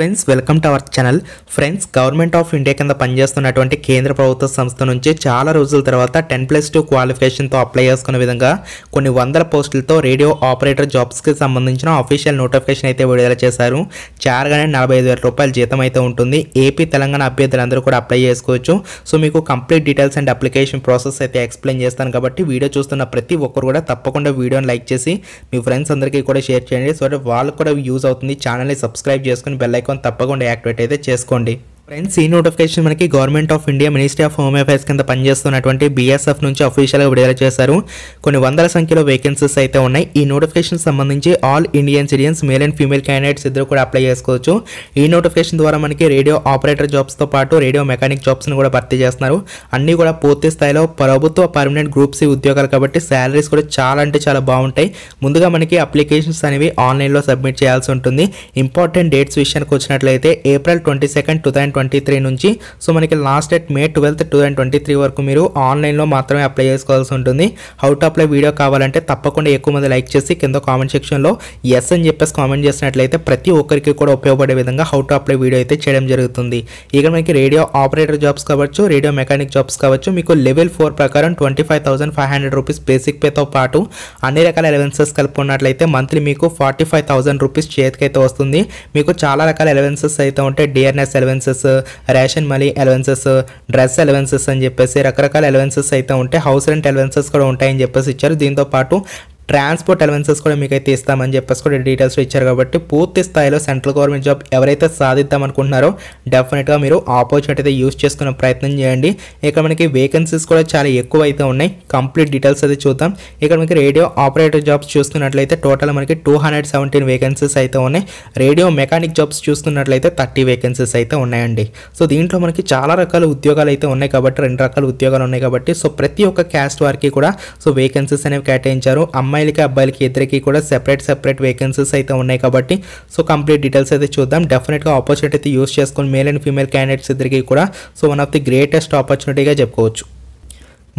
Friends welcome to our channel. Friends government of India కింద పనిచేస్తున్నటువంటి కేంద్ర ప్రభుత్వ సంస్థ నుంచి చాలా రోజుల తర్వాత టెన్ ప్లస్ టూ క్వాలిఫికేషన్తో అప్లై చేసుకునే విధంగా కొన్ని వందల పోస్టులతో రేడియో ఆపరేటర్ జాబ్స్కి సంబంధించిన అఫీషియల్ నోటిఫికేషన్ అయితే విడుదల చేశారు. చారగానే నలభై ఐదు వేల రూపాయల జీతం అయితే ఉంటుంది. ఏపీ తెలంగాణ అభ్యర్థులందరూ కూడా అప్లై చేసుకోవచ్చు. సో మీకు complete details and application process అయితే ఎక్స్ప్లెయిన్ చేస్తాను కాబట్టి వీడియో చూస్తున్న ప్రతి ఒక్కరు కూడా తప్పకుండా వీడియోని లైక్ చేసి మీ ఫ్రెండ్స్ అందరికీ కూడా షేర్ చేయండి. సో వాళ్ళకి వాళ్ళకు కూడా యూజ్ అవుతుంది. ఛానల్ని సబ్స్క్రైబ్ చేసుకుని బెల్ ఐకాన్ తప్పకుండా యాక్టివేట్ అయితే చేసుకోండి. ఫ్రెండ్స్ ఈ నోటిఫికేషన్ మనకి government of India ministry of home affairs కింద పనిచేస్తున్నటువంటి బీఎస్ఎఫ్ నుంచి అఫీషియల్గా విడుదల చేశారు. కొన్ని వందల సంఖ్యలో వేకెన్సీస్ అయితే ఉన్నాయి. ఈ నోటిఫికేషన్ సంబంధించి all Indian citizens male and female candidates ఇద్దరు కూడా అప్లై చేసుకోవచ్చు. ఈ నోటిఫికేషన్ ద్వారా మనకి రేడియో ఆపరేటర్ జాబ్స్తో పాటు రేడియో మెకానిక్ జాబ్స్ని కూడా భర్తీ చేస్తున్నారు. అన్నీ కూడా పూర్తి స్థాయిలో ప్రభుత్వ పర్మనెంట్ గ్రూప్ సి ఉద్యోగాలు కాబట్టి శాలరీస్ కూడా చాలా అంటే చాలా బాగుంటాయి. ముందుగా మనకి అప్లికేషన్స్ అనేవి ఆన్లైన్లో సబ్మిట్ చేయాల్సి ఉంటుంది. ఇంపార్టెంట్ డేట్స్ విషయానికి వచ్చినట్లయితే April twenty second two thousand twenty three నుంచి. సో మనకి last date May twelfth two thousand twenty three వరకు మీరు ఆన్లైన్లో మాత్రమే అప్లై చేసుకోవాల్సి ఉంటుంది. హౌ టు అప్లై వీడియో కావాలంటే తప్పకుండా ఎక్కువ మంది లైక్ చేసి కింద కామెంట్ సెక్షన్లో ఎస్ అని చెప్పేసి కామెంట్ చేసినట్లయితే ప్రతి ఒక్కరికి కూడా ఉపయోగపడే విధంగా హౌ టు అప్లై వీడియో అయితే చేయడం జరుగుతుంది. ఇక మనకి రేడియో ఆపరేటర్ జాబ్స్ కావచ్చు రేడియో మెకానిక్ జాబ్స్ కావచ్చు మీకు లెవెల్ ఫోర్ ప్రకారం twenty five thousand five hundred rupees basic పేతో పాటు అన్ని రకాల ఎలవెన్సెస్ కలుపుకున్నట్లయితే మంత్లీ మీకు ఫార్టీ ఫైవ్ థౌసండ్ రూపీస్ చేతికైతే వస్తుంది. మీకు చాలా రకాల ఎలవెన్సెస్ అయితే ఉంటాయి. DRS allowances ration money allowances dress allowances అని చెప్పేసి రకరకాల అలవెన్సెస్ అయితే ఉంటాయి. హౌస్ రెంట్ ఎలవెన్సెస్ కూడా ఉంటాయని చెప్పేసి ఇచ్చారు. దీంతో పాటు ట్రాన్స్పోర్ట్ అలవెన్సెస్ కూడా మీకు అయితే ఇస్తామని చెప్పేసి కూడా డీటెయిల్స్ ఇచ్చారు కాబట్టి పూర్తి స్థాయిలో సెంట్రల్ గవర్నమెంట్ జాబ్ ఎవరైతే సాధిద్దాం అనుకుంటున్నారో డెఫినెట్గా మీరు ఆపర్చునిటీ అయితే యూస్ చేసుకునే ప్రయత్నం చేయండి. ఇక్కడ మనకి వేకెన్సీస్ కూడా చాలా ఎక్కువ అయితే ఉన్నాయి. కంప్లీట్ డీటెయిల్స్ అయితే చూద్దాం. ఇక్కడ మనకి రేడియో ఆపరేటర్ జాబ్స్ చూసుకున్నట్లయితే టోటల్ మనకి టూ హండ్రెడ్ సెవెంటీన్ వేకెన్సీస్ అయితే ఉన్నాయి. రేడియో మెకానిక్ జాబ్స్ చూసుకున్నట్లయితే థర్టీ వేకెన్సీస్ అయితే ఉన్నాయండి. సో దీంట్లో మనకి చాలా రకాల ఉద్యోగాలు అయితే ఉన్నాయి కాబట్టి రెండు రకాల ఉద్యోగాలు ఉన్నాయి కాబట్టి సో ప్రతి ఒక్క క్యాస్ట్ వారికి కూడా సో వేకెన్సీస్ అనేవి కేటాయించారు. అమ్మాయి అమ్మాయిలకి అబ్బాయిలకి ఇద్దరికి కూడా సెపరేట్ సెపరేట్ వేకెన్సీస్ అయితే ఉన్నాయి కాబట్టి సో కంప్లీట్ డీటెయిల్స్ అయితే చూద్దాం. డెఫినెట్గా ఆపర్చునిటీ అయితే యూస్ చేసుకొని మేల్ అండ్ ఫీమేల్ క్యాండిడేట్స్ ఇద్దరికి కూడా so one of the greatest ఆపర్చునిటీగా చెప్పుకోవచ్చు.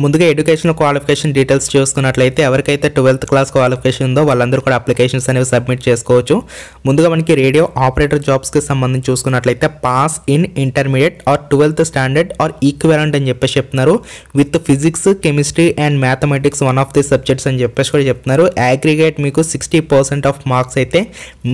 ముందుగా ఎడ్యుకేషన్ క్వాలిఫికేషన్ డీటెయిల్స్ చూసుకున్నట్లయితే ఎవరికైతే ట్వెల్త్ క్లాస్ క్వాలిఫికేషన్ ఉందో వాళ్ళందరూ కూడా అప్లికేషన్స్ అనేవి సబ్మిట్ చేసుకోవచ్చు. ముందుగా మనకి రేడియో ఆపరేటర్ జాబ్స్కి సంబంధించి చూసుకున్నట్లయితే pass in intermediate or twelfth standard or equivalent అని చెప్పేసి చెప్తున్నారు. With physics chemistry and mathematics one of the subjects అని చెప్పేసి కూడా చెప్తున్నారు. అగ్రిగేట్ మీకు సిక్స్టీ పర్సెంట్ ఆఫ్ మార్క్స్ అయితే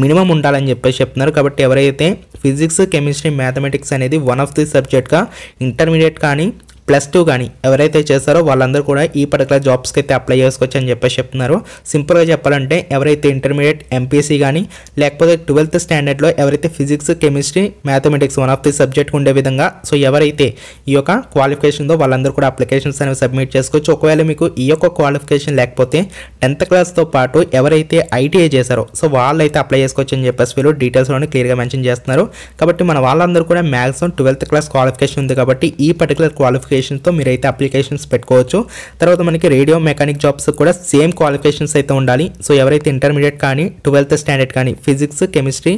మినిమం ఉండాలని చెప్పేసి చెప్తున్నారు. కాబట్టి ఎవరైతే ఫిజిక్స్ కెమిస్ట్రీ మ్యాథమెటిక్స్ అనేది వన్ ఆఫ్ ది సబ్జెక్ట్గా ఇంటర్మీడియట్ కానీ ప్లస్ టూ కానీ ఎవరైతే చేస్తారో వాళ్ళందరూ కూడా ఈ పర్టికులర్ జాబ్స్కి అయితే అప్లై చేసుకోవచ్చు అని చెప్పేసి చెప్తున్నారు. సింపుల్గా చెప్పాలంటే ఎవరైతే ఇంటర్మీడియట్ ఎంపీసీ కానీ లేకపోతే ట్వెల్త్ స్టాండర్డ్లో ఎవరైతే physics chemistry mathematics one of the subject ఉండే విధంగా సో ఎవరైతే ఈ యొక్క క్వాలిఫికేషన్ వాళ్ళందరూ కూడా అప్లికేషన్స్ అనేవి సబ్మిట్ చేసుకోవచ్చు. ఒకవేళ మీకు ఈ యొక్క క్వాలిఫికేషన్ లేకపోతే టెన్త్ క్లాస్తో పాటు ఎవరైతే ఐటీఐ చేశారో సో వాళ్ళైతే అప్లై చేసుకోవచ్చు అని చెప్పేసి వీళ్ళు డీటెయిల్స్లోనే క్లియర్గా మెన్షన్ చేస్తున్నారు. కాబట్టి మన వాళ్ళందరూ కూడా మ్యాక్సిమం ట్వెల్త్ క్లాస్ క్వాలిఫికేషన్ ఉంది కాబట్టి ఈ పర్టికులర్ క్వాలిఫికేషన్తో మీరైతే అప్లికేషన్స్ పెట్టుకోవచ్చు. తర్వాత మనకి రేడియో మెకానిక్ జాబ్స్ కూడా సేమ్ క్వాలిఫికేషన్స్ అయితే ఉండాలి. సో ఎవరైతే ఇంటర్మీడియట్ కానీ ట్వెల్త్ స్టాండర్డ్ కానీ physics chemistry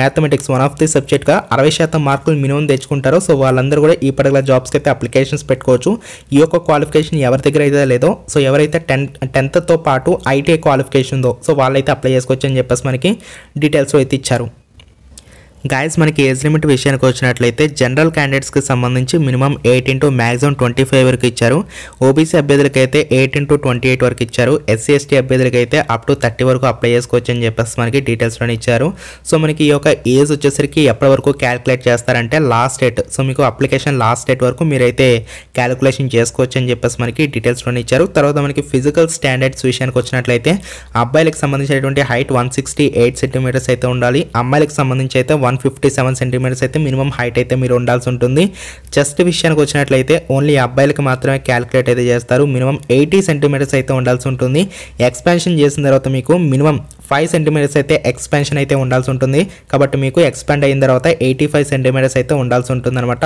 mathematics one of the సబ్జెక్ట్గా అరవై శాతం మార్కులు మినిమం తెచ్చుకుంటారో సో వాళ్ళందరూ కూడా ఈ పర్టికులర్ జాబ్స్కి అయితే అప్లికేషన్స్ పెట్టుకోవచ్చు. ఈ యొక్క క్వాలిఫికేషన్ ఎవరి దగ్గర అయితే లేదో సో ఎవరైతే టెన్ టెన్త్తో పాటు ఐటీఐ క్వాలిఫికేషన్ ఉందో సో వాళ్ళైతే అప్లై చేసుకోవచ్చు అని చెప్పేసి మనకి డీటెయిల్స్ అయితే ఇచ్చారు. గాయస్ మనకి ఏజ్ లిమిట్ విషయానికి వచ్చినట్లయితే జనరల్ క్యాండిడేట్స్కి సంబంధించి minimum eighteen to maximum twenty five వరకు ఇచ్చారు. ఓబీసీ అభ్యర్థులకి అయితే ఎయిటీన్ టు ట్వంటీ ఎయిట్ వరకు ఇచ్చారు. ఎస్సీ ఎస్టీ అభ్యర్థులకి అయితే అప్ టు థర్టీ వరకు అప్లై చేసుకోవచ్చు అని చెప్పేసి మనకి డీటెయిల్స్లో ఇచ్చారు. సో మనకి ఈ యొక్క ఏజ్ వచ్చేసరికి ఎప్పటి వరకు క్యాలిక్యులేట్ చేస్తారంటే లాస్ట్ డేట్ సో మీకు అప్లికేషన్ లాస్ట్ డేట్ వరకు మీరైతే క్యాలిక్యులేషన్ చేసుకోవచ్చు అని చెప్పేసి మనకి డీటెయిల్స్లో ఇచ్చారు. తర్వాత మనకి ఫిజికల్ స్టాండర్డ్స్ విషయానికి వచ్చినట్లయితే అబ్బాయిలకు సంబంధించినటువంటి height one sixty eight centimetres అయితే ఉండాలి. అమ్మాయిలకు సంబంధించి అయితే వన్ ఫిఫ్టీ సెవెన్ సెంటీమీటర్స్ అయితే మినిమం హైట్ అయితే మీరు ఉండాల్సి ఉంటుంది. చెస్ట్ విషయానికి వచ్చినట్లయితే ఓన్లీ అబ్బాయిలకి మాత్రమే క్యాలిక్యులేట్ అయితే చేస్తారు. మినిమం ఎయిటీ సెంటీమీటర్స్ అయితే ఉండాల్సి ఉంటుంది. ఎక్స్పాన్షన్ చేసిన తర్వాత మీకు మినిమం ఫైవ్ సెంటీమీటర్స్ అయితే ఎక్స్పాన్షన్ అయితే ఉండాల్సి ఉంటుంది. కాబట్టి మీకు ఎక్స్పాండ్ అయిన తర్వాత ఎయిటీ ఫైవ్ సెంటీమీటర్స్ అయితే ఉండాల్సి ఉంటుంది అనమాట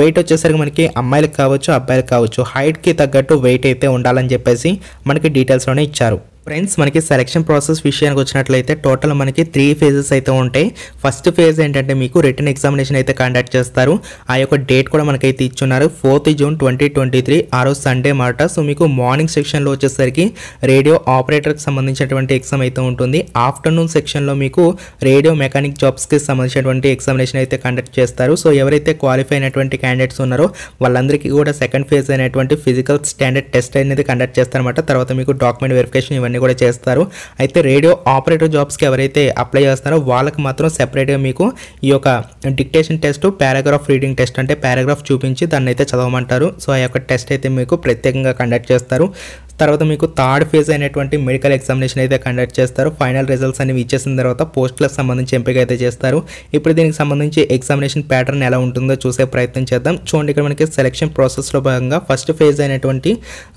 వెయిట్ వచ్చేసరికి మనకి అమ్మాయిలకు కావచ్చు అబ్బాయిలకు కావచ్చు హైట్కి తగ్గట్టు వెయిట్ అయితే ఉండాలని చెప్పేసి మనకి డీటెయిల్స్లోనే ఇచ్చారు. ఫ్రెండ్స్ మనకి సెలక్షన్ ప్రాసెస్ విషయానికి వచ్చినట్లయితే టోటల్ మనకి త్రీ ఫేజెస్ అయితే ఉంటాయి. ఫస్ట్ ఫేజ్ ఏంటంటే మీకు రిటర్న్ ఎగ్జామినేషన్ అయితే కండక్ట్ చేస్తారు. ఆ యొక్క డేట్ కూడా మనకైతే ఇచ్చున్నారు. Fourth June twenty twenty three ఆ రోజు సండే మాట. సో మీకు మార్నింగ్ సెక్షన్లో వచ్చేసరికి రేడియో ఆపరేటర్కి సంబంధించినటువంటి ఎగ్జామ్ అయితే ఉంటుంది. ఆఫ్టర్నూన్ సెక్షన్లో మీకు రేడియో మెకానిక్ జాబ్స్కి సంబంధించినటువంటి ఎగ్జామినేషన్ అయితే కండక్ట్ చేస్తారు. సో ఎవరైతే క్వాలిఫై అయినటువంటి క్యాండిడేట్స్ ఉన్నారో వాళ్ళందరికీ కూడా సెకండ్ ఫేజ్ అయినటువంటి ఫిజికల్ స్టాండర్డ్ టెస్ట్ అనేది కండక్ట్ చేస్తారన్నమాట. తర్వాత మీకు డాక్యుమెంట్ వెరిఫికేషన్ ఇవన్నీ కూడా చేస్తారు. అయితే రేడియో ఆపరేటర్ జాబ్స్కి ఎవరైతే అప్లై చేస్తారో వాళ్ళకి మాత్రం సెపరేట్గా మీకు ఈ యొక్క dictation test paragraph reading test అంటే పారాగ్రాఫ్ చూపించి దాన్ని అయితే చదవమంటారు. సో ఆ యొక్క టెస్ట్ అయితే మీకు ప్రత్యేకంగా కండక్ట్ చేస్తారు. తర్వాత మీకు థర్డ్ ఫేజ్ అయినటువంటి మెడికల్ ఎగ్జామినేషన్ అయితే కండక్ట్ చేస్తారు. ఫైనల్ రిజల్ట్స్ అనేవి ఇచ్చేసిన తర్వాత పోస్టులకు సంబంధించి ఎంపిక అయితే చేస్తారు. ఇప్పుడు దీనికి సంబంధించి ఎగ్జామినేషన్ ప్యాటర్న్ ఎలా ఉంటుందో చూసే ప్రయత్నం చేద్దాం. చూడండి ఇక్కడ మనకి సెలక్షన్ ప్రాసెస్లో భాగంగా ఫస్ట్ ఫేజ్ అయినటువంటి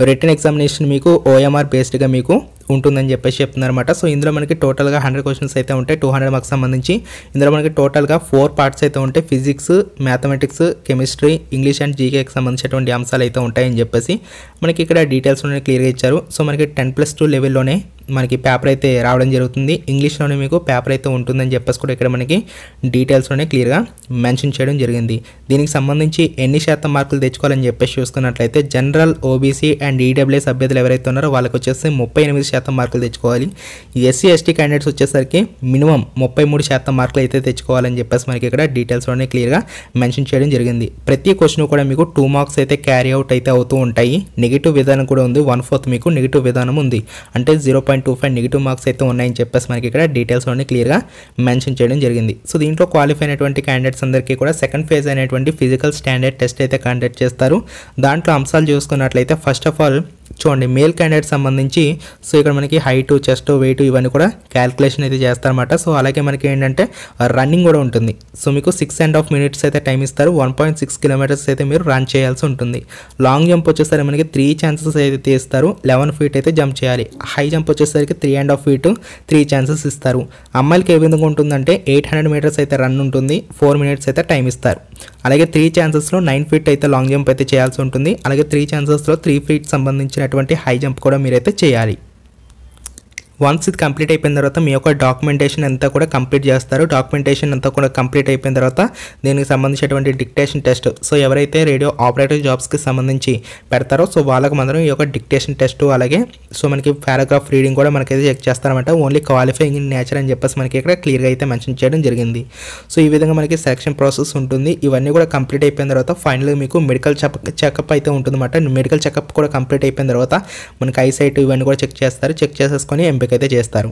రిటర్న్ ఎగ్జామినేషన్ మీకు ఓఎంఆర్ బేస్డ్గా మీకు ఉంటుందని చెప్పేసి చెప్తున్నారన్నమాట. సో ఇందులో మనకి టోటల్గా హండ్రెడ్ క్వశ్చన్స్ అయితే ఉంటాయి. టూ హండ్రెడ్ మార్క్స్ సంబంధించి ఇందులో మనకి టోటల్గా ఫోర్ పార్ట్స్ అయితే ఉంటాయి. Physics mathematics chemistry English and జీకేకి సంబంధించినటువంటి అంశాలు అయితే ఉంటాయని చెప్పేసి మనకి ఇక్కడ డీటెయిల్స్ ఉన్నాయి. క్లియర్గా ఇచ్చారు. సో మనకి టెన్ ప్లస్ టూ లెవెల్లోనే మనకి పేపర్ అయితే రావడం జరుగుతుంది. ఇంగ్లీష్లోనే మీకు పేపర్ అయితే ఉంటుందని చెప్పేసి కూడా ఇక్కడ మనకి డీటెయిల్స్లోనే క్లియర్గా మెన్షన్ చేయడం జరిగింది. దీనికి సంబంధించి ఎన్ని శాతం మార్కులు తెచ్చుకోవాలని చెప్పేసి చూసుకున్నట్లయితే జనరల్ ఓబీసీ అండ్ ఈడబ్ల్యూఎస్ అభ్యర్థులు ఎవరైతే ఉన్నారో వాళ్ళకి వచ్చేసి ముప్పై ఎనిమిది శాతం మార్కులు తెచ్చుకోవాలి. ఎస్సీ ఎస్టీ క్యాండిడేట్స్ వచ్చేసరికి మినిమం ముప్పై మూడు శాతం మార్కులు అయితే తెచ్చుకోవాలని చెప్పేసి మనకి ఇక్కడ డీటెయిల్స్లోనే క్లియర్గా మెన్షన్ చేయడం జరిగింది. ప్రతి క్వశ్చన్ కూడా మీకు టూ మార్క్స్ అయితే క్యారీ అవుట్ అయితే అవుతూ ఉంటాయి. నెగిటివ్ విధానం కూడా ఉంది. వన్ ఫోర్త్ మీకు నెగిటివ్ విధానం ఉంది. అంటే zero point two five negative marks అయితే ఉన్నాయని చెప్పేసి మనకి ఇక్కడ డీటెయిల్స్లోనే క్లియర్గా మెన్షన్ చేయడం జరిగింది. సో దీంట్లో క్వాలిఫై అయినటువంటి క్యాండిడేట్స్ అందరికీ కూడా సెకండ్ ఫేజ్ అయినటువంటి ఫిజికల్ స్టాండర్డ్ టెస్ట్ అయితే కండక్ట్ చేస్తారు. దాంట్లో అంశాలు చూసుకున్నట్లయితే ఫస్ట్ ఆఫ్ ఆల్ చూడండి మేల్ క్యాండిడేట్ సంబంధించి సో ఇక్కడ మనకి హైట్ చెస్ట్ వెయిట్ ఇవన్నీ కూడా క్యాల్కులేషన్ అయితే చేస్తారన్నమాట. సో అలాగే మనకి ఏంటంటే రన్నింగ్ కూడా ఉంటుంది. సో మీకు సిక్స్ అండ్ హాఫ్ మినిట్స్ అయితే టైం ఇస్తారు. వన్ పాయింట్ సిక్స్ కిలోమీటర్స్ అయితే మీరు రన్ చేయాల్సి ఉంటుంది. లాంగ్ జంప్ వచ్చేసరికి మనకి త్రీ ఛాన్సెస్ అయితే ఇస్తారు లెవెన్ ఫీట్ అయితే జంప్ చేయాలి. హై జంప్ వచ్చేసరికి three and half feet three chances ఇస్తారు. అమ్మాయిలకి ఏ విధంగా ఉంటుందంటే ఎయిట్ హండ్రెడ్ మీటర్స్ అయితే రన్ ఉంటుంది. ఫోర్ మినిట్స్ అయితే టైం ఇస్తారు. అలాగే త్రీ ఛాన్సెస్లో నైన్ ఫీట్ అయితే లాంగ్ జంప్ అయితే చేయాల్సి ఉంటుంది. అలాగే త్రీ ఛాన్సెస్లో త్రీ ఫీట్ సంబంధించి సంబంధించినటువంటి హై జంప్ కూడా మీరైతే చేయాలి. వన్స్ ఇది కంప్లీట్ అయిపోయిన తర్వాత మీ యొక్క డాక్యుమెంటేషన్ అంతా కూడా కంప్లీట్ చేస్తారు. డాక్యుమెంటేషన్ అంతా కూడా కంప్లీట్ అయిపోయిన తర్వాత దీనికి సంబంధించినటువంటి డిక్టేషన్ టెస్ట్ సో ఎవరైతే రేడియో ఆపరేటర్ జాబ్స్కి సంబంధించి పెడతారో సో వాళ్ళకి మాత్రం ఈ యొక్క డిక్టేషన్ టెస్ట్ అలాగే సో మనకి పారాగ్రాఫ్ రీడింగ్ కూడా మనకైతే చెక్ చేస్తారన్నమాట. ఓన్లీ క్వాలిఫైయింగ్ ఇన్ నేచర్ అని చెప్పేసి మనకి ఇక్కడ క్లియర్గా అయితే మెన్షన్ చేయడం జరిగింది. సో ఈ విధంగా మనకి సెలక్షన్ ప్రాసెస్ ఉంటుంది. ఇవన్నీ కూడా కంప్లీట్ అయిపోయిన తర్వాత ఫైనల్గా మీకు మెడికల్ చెక్ చెకప్ అయితే ఉంటుందన్నమాట. మెడికల్ చెకప్ కూడా కంప్లీట్ అయిపోయిన తర్వాత మనకి ఐసైట్ ఇవన్నీ కూడా చెక్ చేస్తారు. చెక్ చేసేసుకొని ఎంపిక అయితే చేస్తారు.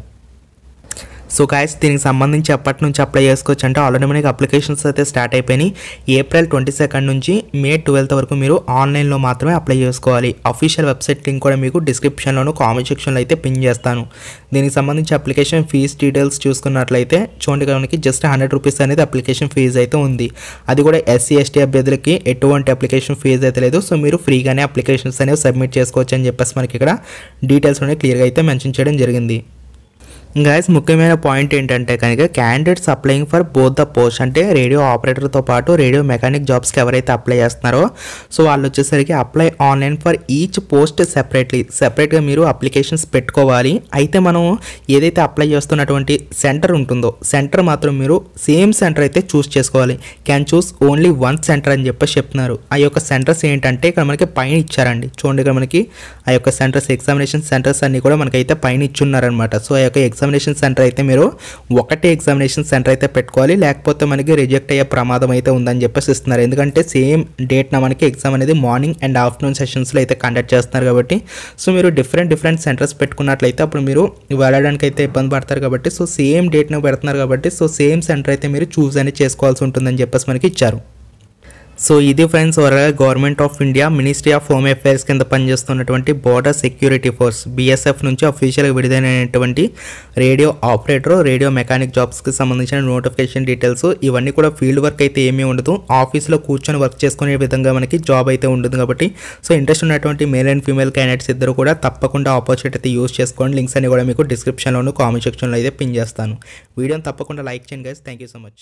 సో గాయస్ దీనికి సంబంధించి ఎప్పటి నుంచి అప్లై చేసుకోవచ్చు అంటే ఆల్రెడీ మనకి అప్లికేషన్స్ అయితే స్టార్ట్ అయిపోయినాయి. ఏప్రిల్ ట్వంటీ సెకండ్ నుంచి మే ట్వెల్త్ వరకు మీరు ఆన్లైన్లో మాత్రమే అప్లై చేసుకోవాలి. అఫీషియల్ వెబ్సైట్ లింక్ కూడా మీకు డిస్క్రిప్షన్లోను కామెంట్ సెక్షన్లో అయితే పిన్ చేస్తాను. దీనికి సంబంధించి అప్లికేషన్ ఫీజ్ డీటెయిల్స్ చూసుకున్నట్లయితే చూడండి మనకి జస్ట్ హండ్రెడ్ రూపీస్ అనేది అప్లికేషన్ ఫీజు అయితే ఉంది. అది కూడా ఎస్సీ ఎస్టీ అభ్యర్థులకి ఎటువంటి అప్లికేషన్ ఫీజు అయితే లేదు. సో మీరు ఫ్రీగానే అప్లికేషన్స్ అనేవి సబ్మిట్ చేసుకోవచ్చు అని చెప్పేసి మనకి ఇక్కడ డీటెయిల్స్ అనేవి క్లియర్గా అయితే మెన్షన్ చేయడం జరిగింది. గాయస్ ముఖ్యమైన పాయింట్ ఏంటంటే కనుక candidates applying for both the post అంటే రేడియో ఆపరేటర్తో పాటు రేడియో మెకానిక్ జాబ్స్కి ఎవరైతే అప్లై చేస్తున్నారో సో వాళ్ళు వచ్చేసరికి apply online for each post separately సెపరేట్గా మీరు అప్లికేషన్స్ పెట్టుకోవాలి. అయితే మనం ఏదైతే అప్లై చేస్తున్నటువంటి సెంటర్ ఉంటుందో సెంటర్ మాత్రం మీరు సేమ్ సెంటర్ అయితే చూస్ చేసుకోవాలి. Can choose only one centre అని చెప్పేసి చెప్తున్నారు. ఆ యొక్క సెంటర్స్ ఏంటంటే ఇక్కడ మనకి పైన ఇచ్చారండి. చూడండి ఇక్కడ మనకి ఆ యొక్క సెంటర్స్ ఎగ్జామినేషన్ సెంటర్స్ అన్ని కూడా మనకైతే పైన ఇచ్చున్నారనమాట సో ఆ యొక్క ఎగ్జామినేషన్ సెంటర్ అయితే మీరు ఒకటే ఎగ్జామినేషన్ సెంటర్ అయితే పెట్టుకోవాలి. లేకపోతే మనకి రిజెక్ట్ అయ్యే ప్రమాదం అయితే ఉందని చెప్పేసి ఇస్తున్నారు. ఎందుకంటే సేమ్ డేట్న మనకి ఎగ్జామ్ అనేది మార్నింగ్ అండ్ ఆఫ్టర్నూన్ సెషన్స్లో అయితే కండక్ట్ చేస్తున్నారు కాబట్టి సో మీరు డిఫరెంట్ డిఫరెంట్ సెంటర్స్ పెట్టుకున్నట్లయితే అప్పుడు మీరు వెళ్ళడానికి అయితే ఇబ్బంది పడతారు కాబట్టి సో సేమ్ డేట్న పెడుతున్నారు కాబట్టి సో సేమ్ సెంటర్ అయితే మీరు చూస్ అనేది చేసుకోవాల్సి ఉంటుందని చెప్పేసి మనకి ఇచ్చారు. సో ఇది ఫ్రెండ్స్ ఓవరాల్గా government of India ministry of home affairs కింద పనిచేస్తున్నటువంటి బోర్డర్ సెక్యూరిటీ ఫోర్స్ బీఎస్ఎఫ్ నుంచి అఫీషియల్గా విడుదలైనటువంటి రేడియో ఆపరేటర్ రేడియో మెకానిక్ జాబ్స్కి సంబంధించిన నోటిఫికేషన్ డీటెయిల్స్ ఇవన్నీ కూడా ఫీల్డ్ వర్క్ అయితే ఏమీ ఉండదు. ఆఫీస్లో కూర్చొని వర్క్ చేసుకునే విధంగా మనకి జాబ్ అయితే ఉంటుంది కాబట్టి సో ఇంట్రెస్ట్ ఉన్నటువంటి మేల్ అండ్ ఫీమేల్ క్యాండిడేట్స్ ఇద్దరు కూడా తప్పకుండా ఆపర్చునిటీ అయితే యూస్ చేసుకోండి. లింక్స్ అన్ని కూడా మీకు డిస్క్రిప్షన్లోను కామెంట్ సెక్షన్లో అయితే పిన్ చేస్తాను. వీడియోని తప్పకుండా లైక్ చేయండి guys thank you so much